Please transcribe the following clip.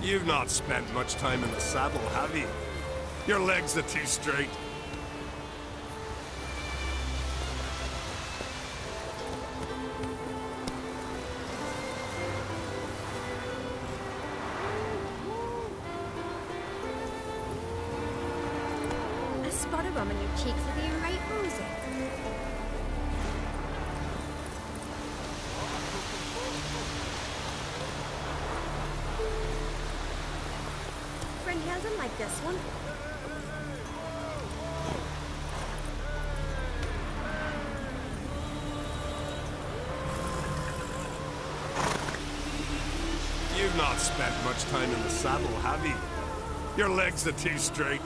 You've not spent much time in the saddle, have you? Your legs are too straight. A spot of rum on your cheeks would be Like this one. You've not spent much time in the saddle, have you? Your legs are too straight.